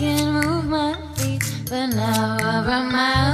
can move my feet, but now I'm remind.